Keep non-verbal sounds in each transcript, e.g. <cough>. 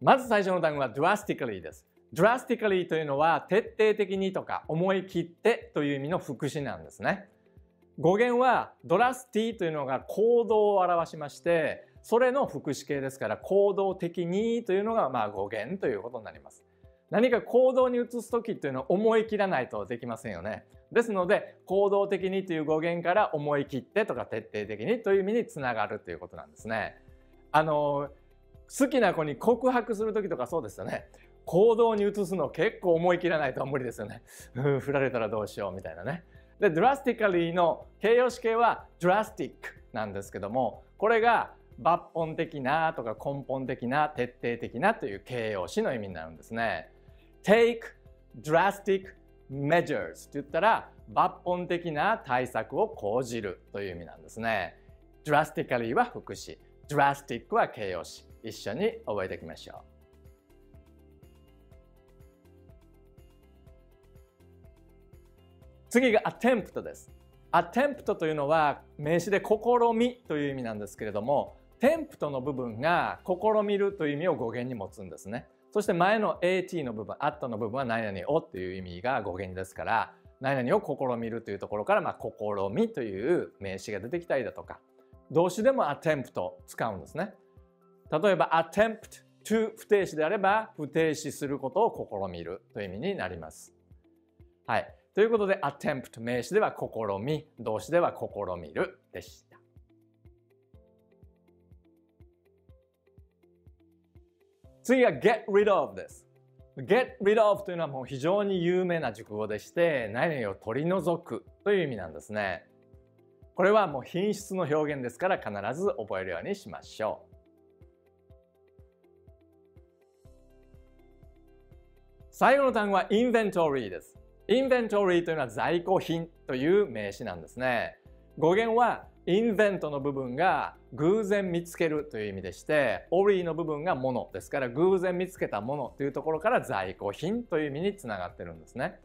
まず最初の単語は drastically です。drastically というのは徹底的にとか思い切ってという意味の副詞なんですね。語源はドラスティというのが行動を表しましてそれの副詞形ですから行動的にというのがまあ語源ということになります。何か行動に移す時っていうのは思い切らないとできませんよね。ですので行動的にという語源から思い切ってとか徹底的にという意味につながるということなんですね。あの好きな子に告白する時とかそうですよね。行動に移すの結構思い切らないと無理ですよね。<laughs> 振られたらどうしようみたいなね。で、drastically の形容詞形は drastic なんですけども、これが抜本的なとか根本的な徹底的なという形容詞の意味になるんですね。take drastic measures って言ったら抜本的な対策を講じるという意味なんですね。drastically は副詞、drastic は形容詞。一緒に覚えていきましょう。次が attempt です。attempt というのは名詞で試みという意味なんですけれども、tempt の部分が試みるという意味を語源に持つんですね。そして前の at の部分、at の部分は何々をという意味が語源ですから、何々を試みるというところから、まあ、試みという名詞が出てきたりだとか、動詞でも attempt 使うんですね。例えば attempt to 不定詞であれば不定詞することを試みるという意味になります。はい。ということで attempt 名詞では試み、動詞では試みるでした。次は get rid of です。get rid of というのはもう非常に有名な熟語でして何を取り除くという意味なんですね。これはもう品質の表現ですから必ず覚えるようにしましょう。最後の単語は inventory です。inventory というのは在庫品という名詞なんですね。語源は invent の部分が偶然見つけるという意味でして ori の部分がものですから偶然見つけたものというところから在庫品という意味につながってるんですね。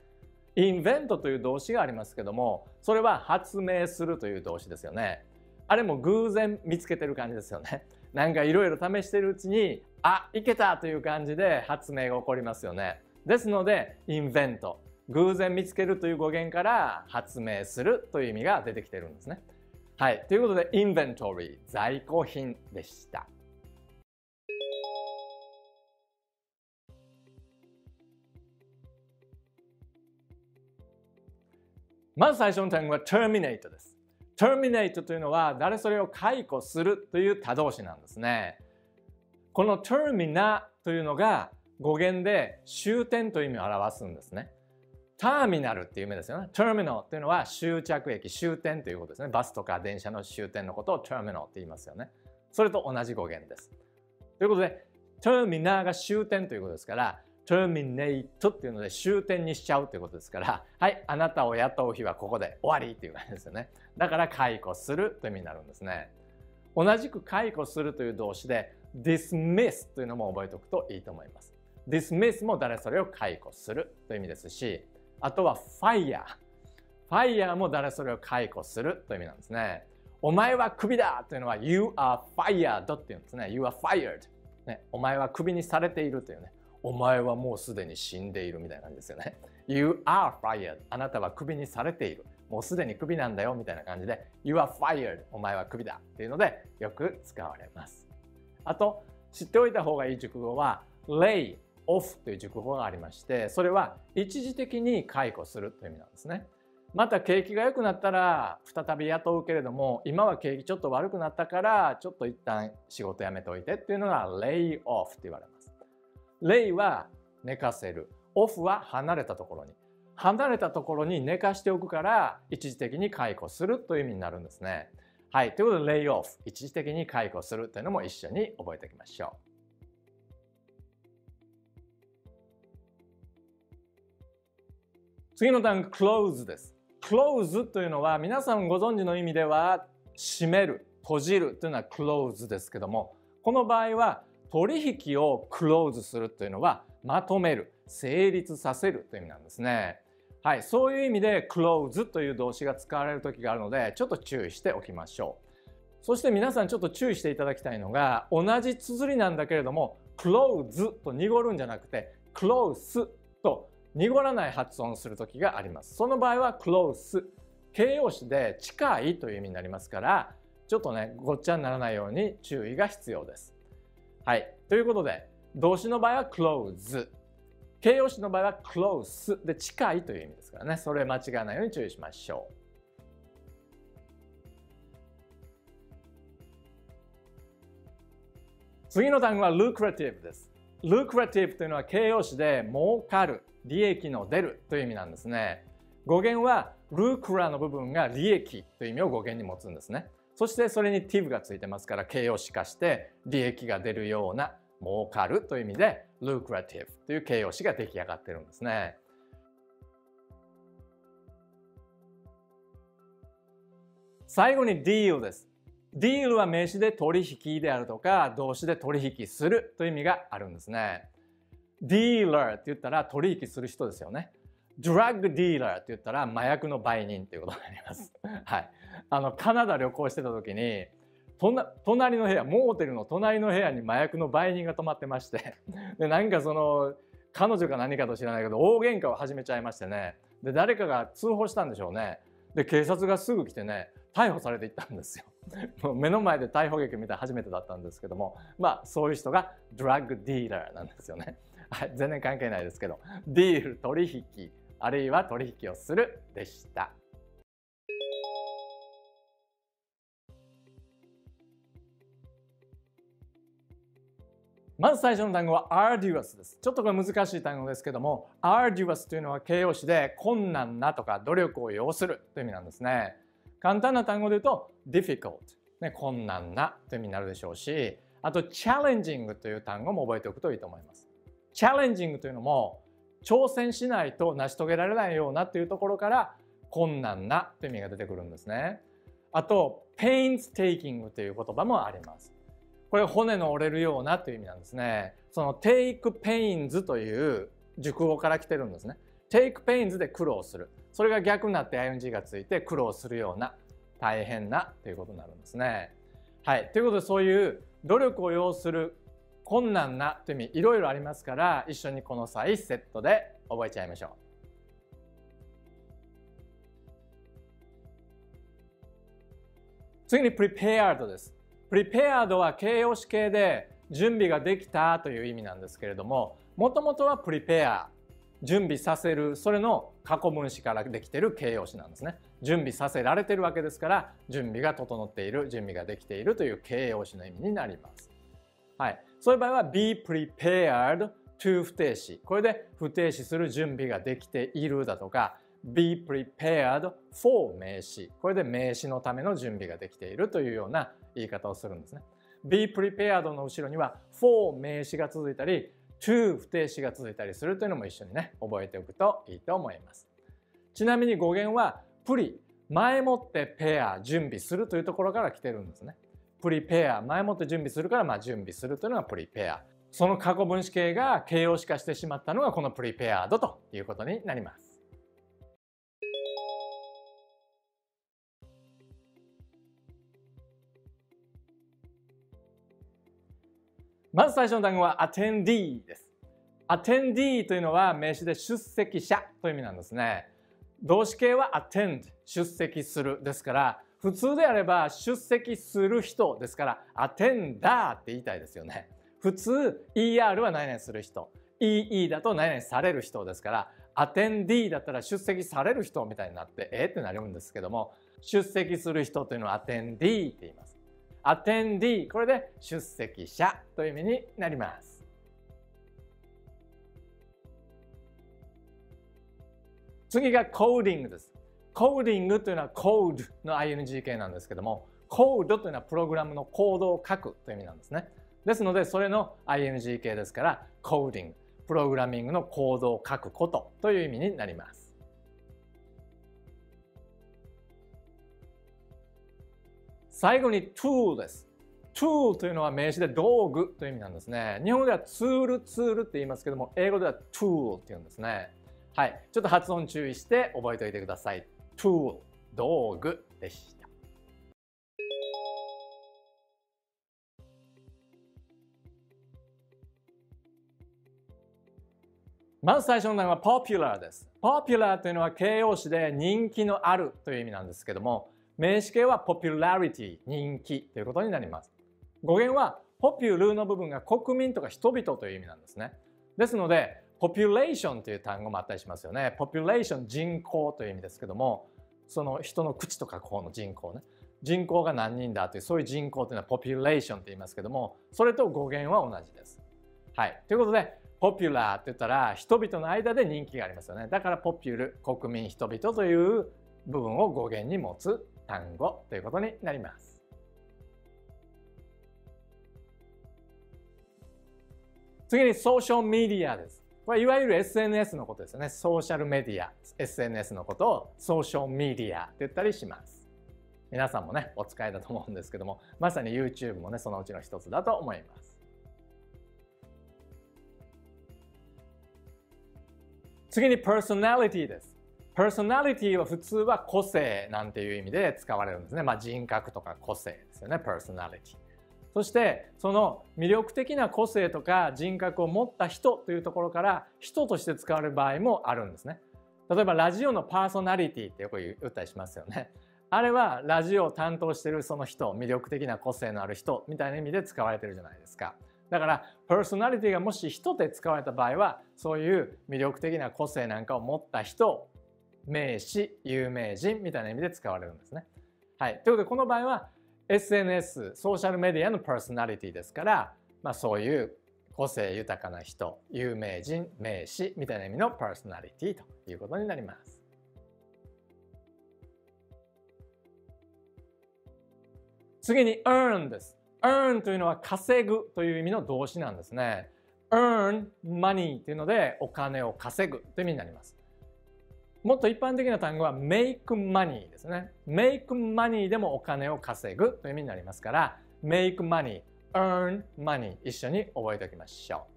invent という動詞がありますけどもそれは発明するという動詞ですよね。あれも偶然見つけてる感じですよね。なんかいろいろ試してるうちにあいけたという感じで発明が起こりますよね。ですのでインベント偶然見つけるという語源から発明するという意味が出てきてるんですね。はい。ということで、インベントリー、在庫品でした。まず最初の単語は terminate です。terminate というのは誰それを解雇するという他動詞なんですね。この termina というのが語源で終点という意味を表すんですね。ターミナルっていう意味ですよね。ターミナルっていうのは終着駅、終点ということですね。バスとか電車の終点のことをターミナルって言いますよね。それと同じ語源です。ということで、ターミナーが終点ということですから、ターミネイトっていうので終点にしちゃうということですから、はい、あなたを雇う日はここで終わりっていう感じですよね。だから解雇するという意味になるんですね。同じく解雇するという動詞で dismiss というのも覚えておくといいと思います。Dismiss も誰それを解雇するという意味ですし、あとは fire。fire も誰それを解雇するという意味なんですね。お前はクビだというのは you are fired っていうんですね。you are fired。ね、お前はクビにされているというね。お前はもうすでに死んでいるみたいなんですよね。You are fired. あなたはクビにされている。もうすでにクビなんだよみたいな感じで You are fired. お前はクビだっていうのでよく使われます。あと知っておいた方がいい熟語は lay off という熟語がありましてそれは一時的に解雇するという意味なんですね。また景気が良くなったら再び雇うけれども今は景気ちょっと悪くなったからちょっと一旦仕事辞めておいてっていうのが lay off って言われます。lay は寝かせる off は離れたところに離れたところに寝かしておくから一時的に解雇するという意味になるんですね。はい。ということで lay off 一時的に解雇するというのも一緒に覚えておきましょう。次の単語 close です。close というのは皆さんご存知の意味では閉める閉じるというのは close ですけどもこの場合は取引を close するというのはまとめる成立させるという意味なんですね。はいそういう意味で close という動詞が使われる時があるのでちょっと注意しておきましょう。そして皆さんちょっと注意していただきたいのが同じ綴りなんだけれども close と濁るんじゃなくて close と濁らない発音する時があります。その場合は close 形容詞で近いという意味になりますからちょっとねごっちゃにならないように注意が必要です。はい。ということで動詞の場合は close 形容詞の場合は close で近いという意味ですからねそれ間違わないように注意しましょう。次の単語は lucrative です。lucrative というのは形容詞で儲かる、利益の出るという意味なんですね。語源は lucra の部分が利益という意味を語源に持つんですね。そしてそれに tiv がついてますから形容詞化して利益が出るような儲かるという意味で lucrative という形容詞が出来上がってるんですね。最後に deal です。ディールは名詞で取引であるとか動詞で取引するという意味があるんですね。ディーラーって言ったら取引する人ですよね。ドラッグディーラーって言ったら麻薬の売人っていうことになります。<laughs> はい。あのカナダ旅行してた時に隣の部屋モーテルの隣の部屋に麻薬の売人が泊まってまして <laughs> でなんかその彼女か何かと知らないけど大喧嘩を始めちゃいましてねで誰かが通報したんでしょうねで警察がすぐ来てね逮捕されていったんですよ。<laughs> もう目の前で逮捕劇見た初めてだったんですけどもまあそういう人がドラッグディーラーなんですよね。はい、全然関係ないですけどディール取引あるいは取引をするでした。まず最初の単語は arduous です。ちょっとこれ難しい単語ですけども arduous というのは形容詞で困難なとか努力を要するという意味なんですね。簡単な単語で言うと difficult、ね、困難なという意味になるでしょうしあと challenging という単語も覚えておくといいと思います。Challenging というのも挑戦しないと成し遂げられないようなというところから困難なという意味が出てくるんですね。あと painstaking という言葉もあります。これ骨の折れるようなという意味なんですね。その take pains という熟語から来てるんですね。take pains で苦労する。それが逆になって ing がついて苦労するような大変なということになるんですね。はい、ということでそういう努力を要する困難なという意味いろいろありますから一緒にこの際セットで覚えちゃいましょう。次に prepared です。prepared は形容詞形で準備ができたという意味なんですけれどももともとは prepare 準備させるそれの過去分詞からできてる形容詞なんですね準備させられてるわけですから準備が整っている準備ができているという形容詞の意味になりますはい。そういう場合は be prepared to 不定詞これで不定詞する準備ができているだとか be prepared for 名詞。これで名詞のための準備ができているというような言い方をするんですね。be prepared の後ろには for 名詞が続いたり to 不定詞が続いたりするというのも一緒にね覚えておくといいと思います。ちなみに語源はプリ。前もってペア準備するというところから来てるんですね。プリペア前もって準備するからまあ準備するというのがプリペアその過去分詞形が形容詞化してしまったのがこのプリペアードということになりますまず最初の単語は attendee です。attendee というのは名詞で出席者という意味なんですね。動詞形は attend 出席するですから普通であれば出席する人ですから attender って言いたいですよね。普通 ER は何々する人 EE だと何々される人ですからアテンディーだったら出席される人みたいになってえってなるんですけども出席する人というのはアテンディーって言います。アテンディーこれで出席者という意味になります。次がコーディングです。コーディングというのはコードの ing 形なんですけども、コードというのはプログラムのコードを書くという意味なんですね。ですので、それの ing 形ですから、コーディング、プログラミングのコードを書くことという意味になります。最後に tool です。tool というのは名詞で道具という意味なんですね。日本ではツールツールって言いますけども、英語では tool って言うんですね。はい。ちょっと発音注意して覚えておいてください。Tool 道具でした。まず最初の単語は popular です。popular というのは形容詞で人気のあるという意味なんですけども、名詞形は popularity 人気ということになります。語源は popular の部分が国民とか人々という意味なんですね。ですので population という単語もあったりしますよね。population 人口という意味ですけども、その人の口とかこの人口ね。人口が何人だというそういう人口というのは population と言いますけども、それと語源は同じです。はい。ということで、popular って言ったら人々の間で人気がありますよね。だから popul 国民人々という部分を語源に持つ単語ということになります。次にソーシャルメディアです。これいわゆる SNS のことですよね。ソーシャルメディア、SNS のことをソーシャルメディアって言ったりします。皆さんもね、お使いだと思うんですけども、まさに YouTube もね、そのうちの一つだと思います。次に personality です。personality は普通は個性なんていう意味で使われるんですね。まあ人格とか個性ですよね、personality。そしてその魅力的な個性とか人格を持った人というところから人として使われる場合もあるんですね。例えばラジオのパーソナリティってよく言ったりしますよね。<laughs> あれはラジオを担当してるその人魅力的な個性のある人みたいな意味で使われてるじゃないですか。だからパーソナリティがもし人で使われた場合はそういう魅力的な個性なんかを持った人名詞有名人みたいな意味で使われるんですね。はい、ということでこの場合は SNS ソーシャルメディアのパーソナリティですから、まあ、そういう個性豊かな人有名人名詞みたいな意味のパーソナリティということになります。次に earn です。earn というのは稼ぐという意味の動詞なんですね。earn money というのでお金を稼ぐという意味になります。もっと一般的な単語は make money ですね。make money でもお金を稼ぐという意味になりますから make money, earn money 一緒に覚えておきましょう。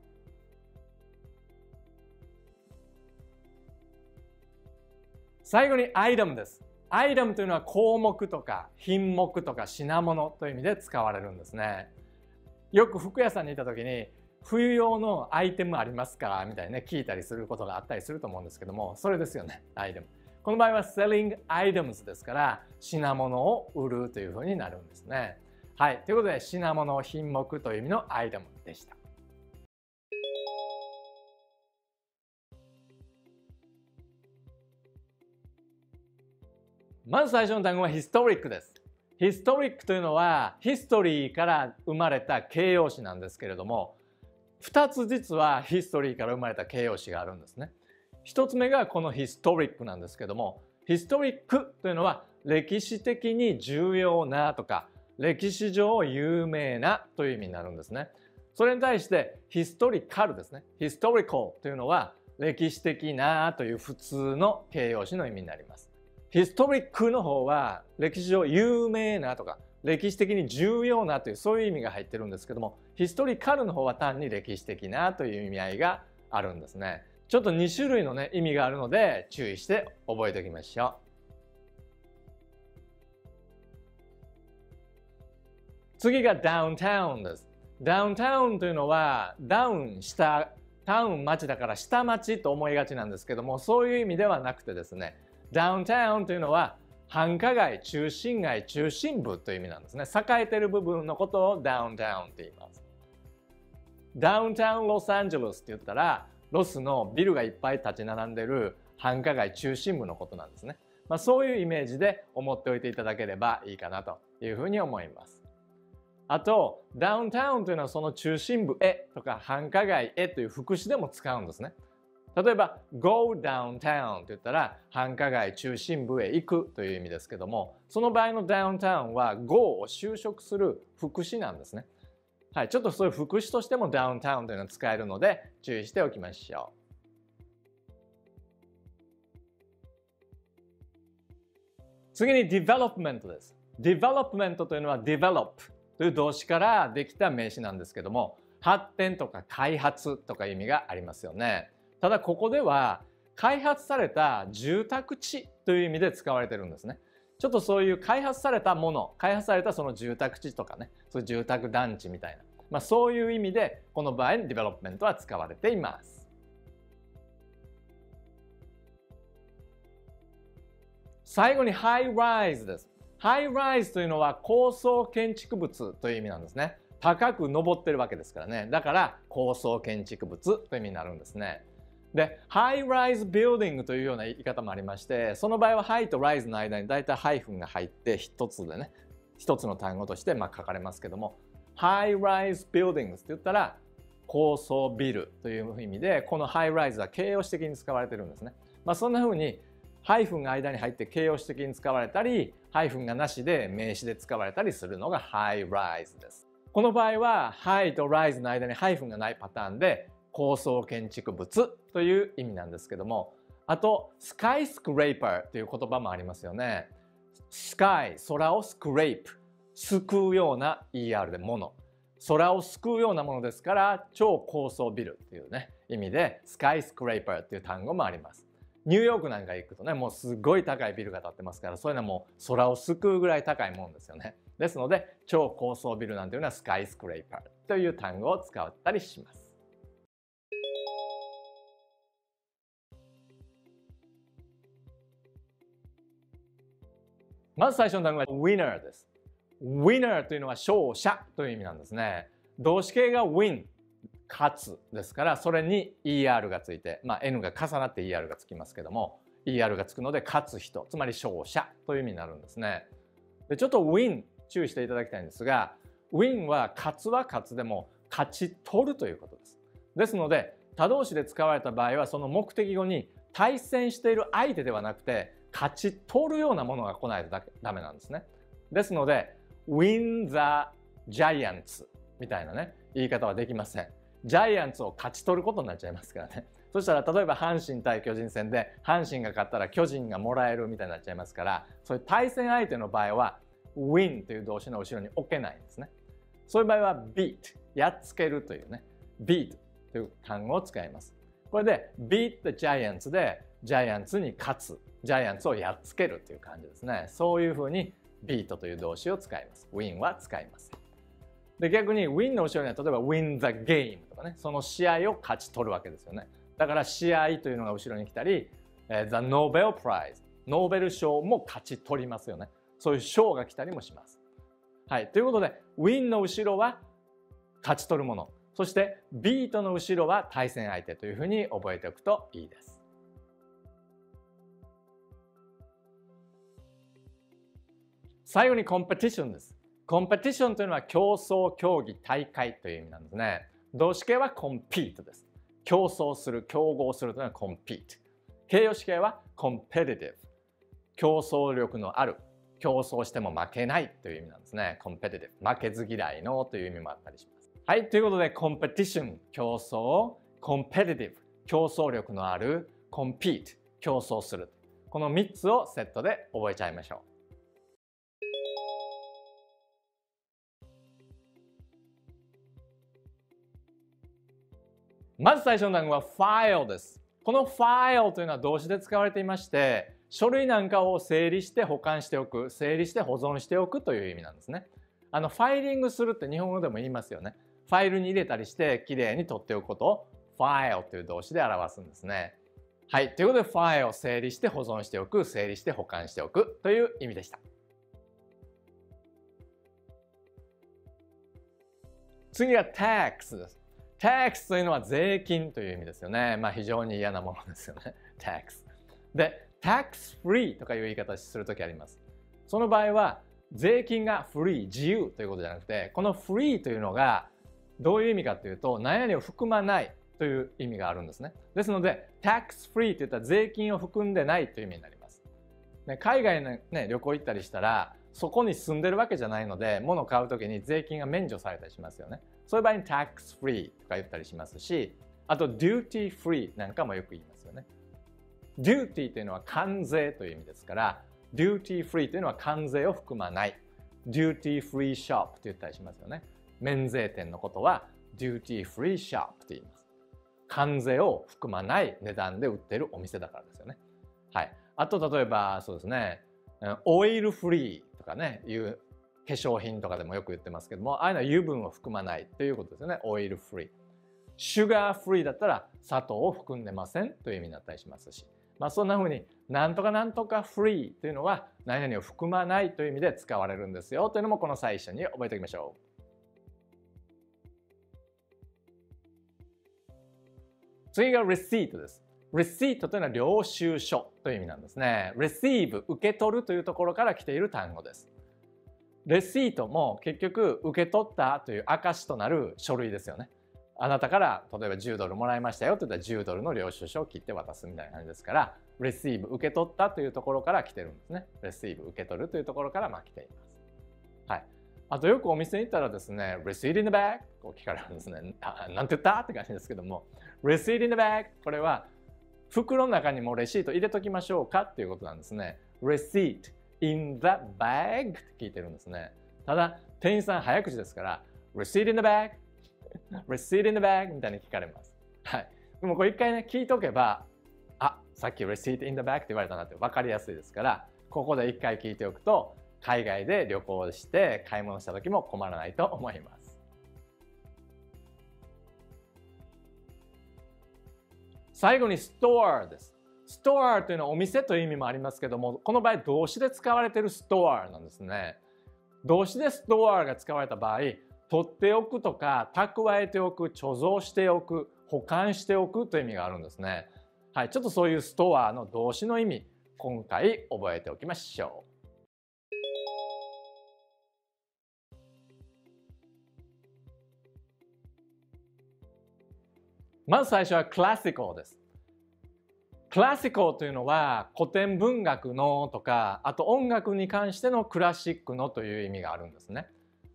最後に item です。item というのは項目とか品目とか品物という意味で使われるんですね。よく服屋さんにいた時に冬用のアイテムありますか？みたいにね聞いたりすることがあったりすると思うんですけどもそれですよねアイテム。この場合は selling items ですから品物を売るというふうになるんですね。はいということで品物品目という意味のアイテムでした。まず最初の単語はヒストリックです。ヒストリックというのはヒストリーから生まれた形容詞なんですけれども2つ実はヒストリーから生まれた形容詞があるんですね。1つ目がこのヒストリックなんですけどもヒストリックというのは歴史的に重要なとか歴史上有名なという意味になるんですね。それに対してヒストリカルですね。ヒストリカルというのは歴史的なという普通の形容詞の意味になります。ヒストリックの方は歴史上有名なとか歴史的に重要なというそういう意味が入ってるんですけどもヒストリカルの方は単に歴史的なという意味合いがあるんですね。ちょっと2種類のね意味があるので注意して覚えておきましょう。次がダウンタウンです。ダウンタウンというのはダウンしたタウン町だから下町と思いがちなんですけどもそういう意味ではなくてですねダウンタウンというのは繁華街中心街中心部という意味なんですね。栄えてる部分のことをダウンタウンって言います。ダウンタウンロサンゼルスって言ったらロスのビルがいっぱい立ち並んでる繁華街中心部のことなんですね、まあ、そういうイメージで思っておいていただければいいかなというふうに思います。あとダウンタウンというのはその中心部へとか繁華街へという副詞でも使うんですね。例えば go downtown って言ったら繁華街中心部へ行くという意味ですけどもその場合のダウンタウンは go を就職する副詞なんですね。はい、ちょっとそういう副詞としてもダウンタウンというのは使えるので注意しておきましょう。次に development です。development というのは develop という動詞からできた名詞なんですけども発展とか開発とか意味がありますよね。ただここでは開発された住宅地という意味で使われてるんですね。ちょっとそういう開発されたもの開発されたその住宅地とかねそういう住宅団地みたいな、まあ、そういう意味でこの場合に development は使われています。最後に high-rise です。 high-rise というのは高層建築物という意味なんですね。高く登ってるわけですからね。だから高層建築物という意味になるんですね。で、high rise building というような言い方もありまして、その場合は high と rise の間にだいたいハイフンが入って一つでね、一つの単語としてま書かれますけども、high rise buildings って言ったら高層ビルという意味で、この high rise は形容詞的に使われてるんですね。まあそんな風にハイフンが間に入って形容詞的に使われたり、ハイフンがなしで名詞で使われたりするのが high rise です。この場合は high と rise の間にハイフンがないパターンで高層建築物という意味なんですけどもあとスカイスクレーパーという言葉もありますよね。スカイ空をスクレープ救うような ER でもの空を救うようなものですから超高層ビルっていうね意味でスカイスクレーパーっていう単語もあります。ニューヨークなんか行くとねもうすごい高いビルが建ってますからそういうのはもう空を救うぐらい高いもんですよね。ですので超高層ビルなんていうのはスカイスクレーパーという単語を使ったりします。まず最初の単語は winner です。winner というのは勝者という意味なんですね。動詞形が win 勝つですからそれに er がついて、まあ、n が重なって er がつきますけども er がつくので勝つ人つまり勝者という意味になるんですね。でちょっと win 注意していただきたいんですが win は勝つは勝つでも勝ち取るということです。ですので他動詞で使われた場合はその目的語に対戦している相手ではなくて勝ち取るようなものが来ないとダメなんですね。ですので win the giants みたいなね言い方はできません。ジャイアンツを勝ち取ることになっちゃいますからね。そしたら例えば阪神対巨人戦で阪神が勝ったら巨人がもらえるみたいになっちゃいますからそういう対戦相手の場合は win という動詞の後ろに置けないんですね。そういう場合は beat やっつけるというね beat という単語を使います。これで beat the giants でジャイアンツに勝つジャイアンツをやっつけるという感じですね。そういうふうに beat という動詞を使います。win は使います。で逆に win の後ろには例えば win the game とかねその試合を勝ち取るわけですよね。だから試合というのが後ろに来たり The Nobel Prize ノーベル賞も勝ち取りますよね。そういう賞が来たりもします。はい。ということで win の後ろは勝ち取るものそして beat の後ろは対戦相手というふうに覚えておくといいです。最後にコンペティションです。コンペティションというのは競争、競技、大会という意味なんですね。動詞形はコンピートです。競争する、競合するというのはコンピート。形容詞形はコンペティティブ。競争力のある。競争しても負けないという意味なんですね。コンペティティブ。負けず嫌いのという意味もあったりします。はい。ということで、コンペティション、競争、コンペティティブ、競争力のある、コンピート、競争する。この3つをセットで覚えちゃいましょう。まず最初の単語は file です。この file というのは動詞で使われていまして、書類なんかを整理して保管しておく、整理して保存しておくという意味なんですね。あの、ファイリングするって日本語でも言いますよね。ファイルに入れたりしてきれいに取っておくことを file という動詞で表すんですね。はい。ということで、ファイルを整理して保存しておく、整理して保管しておくという意味でした。次は tax です。Tax というのは税金という意味ですよね。まあ非常に嫌なものですよね。<laughs> tax。で、tax free とかいう言い方するときあります。その場合は税金がフリー、自由ということじゃなくて、このフリーというのがどういう意味かというと、何々を含まないという意味があるんですね。ですので、tax free といったら税金を含んでないという意味になります。ね、海外の、ね、旅行行ったりしたら、そこに住んでるわけじゃないので、物を買うときに税金が免除されたりしますよね。そういう場合に tax free とか言ったりしますし、あと duty free なんかもよく言いますよね。duty というのは関税という意味ですから、duty free というのは関税を含まない。duty free shop と言ったりしますよね。免税店のことは duty free shop と言います。関税を含まない値段で売ってるお店だからですよね。はい。あと例えばそうですね、オイルフリーとかね、いう化粧品とかでもよく言ってますけども、ああいうのは油分を含まないということですよね。オイルフリー。シュガーフリーだったら砂糖を含んでませんという意味になったりしますし、まあ、そんな風になんとかなんとか free というのは何々を含まないという意味で使われるんですよというのもこの際一緒に覚えておきましょう。次が receipt です。receipt というのは領収書という意味なんですね。receive 受け取るというところから来ている単語です。レシートも結局受け取ったという証となる書類ですよね。あなたから例えば10ドルもらいましたよって言ったら10ドルの領収書を切って渡すみたいな感じですから receive 受け取ったというところから来てるんですね。receive 受け取るというところからまあ来ています。はい。あとよくお店に行ったらですね、receipt in the bag こう聞かれるんですね。あなんて言ったって感じですけども、receipt in the bag これは袋の中にもレシート入れときましょうかっていうことなんですね。receipt in the bag って聞いてるんですね。ただ、店員さん早口ですから、receipt in the bag <laughs> receipt in the bag みたいに聞かれます。はい。でもこれ一回ね、聞いとけば、あ、さっき receipt in the bag って言われたなって分かりやすいですから、ここで一回聞いておくと、海外で旅行して買い物した時も困らないと思います。最後にストアです。ストアというのはお店という意味もありますけども、この場合動詞で使われているストアなんですね。動詞でストアが使われた場合、取っておくとか蓄えておく貯蔵しておく保管しておくという意味があるんですね。はい、ちょっとそういうストアの動詞の意味今回覚えておきましょう。まず最初はクラシコです。クラシコというのは古典文学のとかあと音楽に関してのクラシックのという意味があるんですね。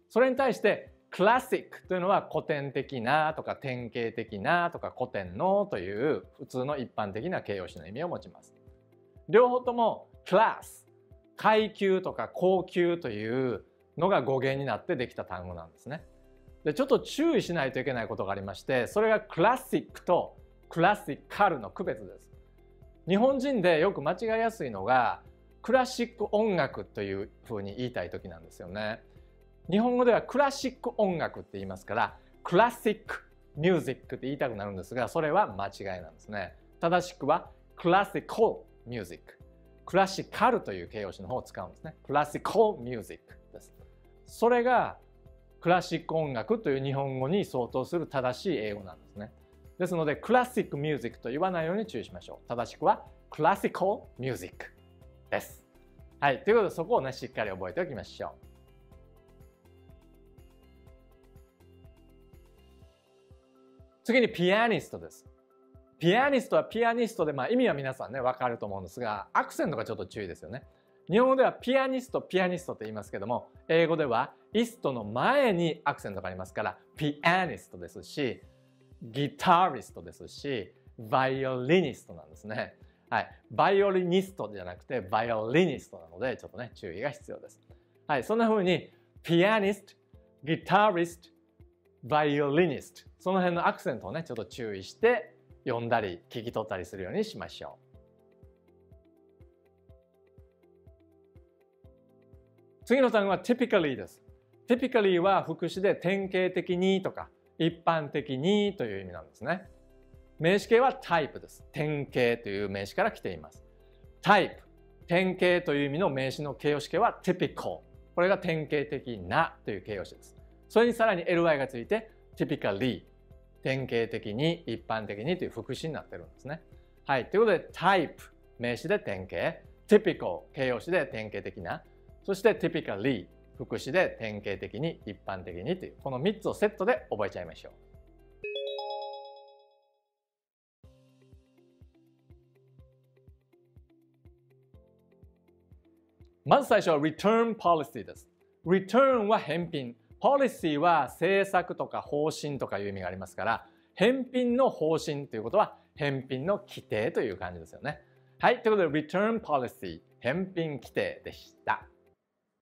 それに対してクラシックというのは古典的なとか典型的なとか古典のという普通の一般的な形容詞の意味を持ちます。両方ともクラス階級とか高級というのが語源になってできた単語なんですね。でちょっと注意しないといけないことがありましてそれがクラシックとクラシカルの区別です。日本人でよく間違いやすいのがクラシック音楽というふうに言いたい時なんですよね。日本語ではクラシック音楽って言いますからクラシックミュージックって言いたくなるんですがそれは間違いなんですね。正しくはクラシカルミュージッククラシカルという形容詞の方を使うんですね。クラシカルミュージックです。それがクラシック音楽という日本語に相当する正しい英語なんですね。ですのでクラシックミュージックと言わないように注意しましょう正しくはクラシカルミュージックですはいということでそこをねしっかり覚えておきましょう次にピアニストです。ピアニストはピアニストで、まあ、意味は皆さんね分かると思うんですがアクセントがちょっと注意ですよね。日本語ではピアニストピアニストって言いますけども英語ではイストの前にアクセントがありますからピアニストですしギタリストですしバイオリニストなんですね。はい、バイオリニストじゃなくてバイオリニストなのでちょっとね注意が必要です。はい、そんな風にピアニスト、ギタリスト、バイオリニストその辺のアクセントをねちょっと注意して読んだり聞き取ったりするようにしましょう。次の単語は typically です。typically は副詞で典型的にとか一般的にという意味なんですね。名詞形は type です。典型という名詞から来ています。type 典型という意味の名詞の形容詞形は typical これが典型的なという形容詞です。それにさらに ly がついて typically 典型的に一般的にという副詞になってるんですね。はい。ということで type 名詞で典型 typical 形容詞で典型的なそして typically 副詞で典型的に一般的にというこの3つをセットで覚えちゃいましょう。まず最初は return policy です。return は返品。policy は政策とか方針とかいう意味がありますから返品の方針ということは返品の規定という感じですよね。はい、ということで return policy 返品規定でした。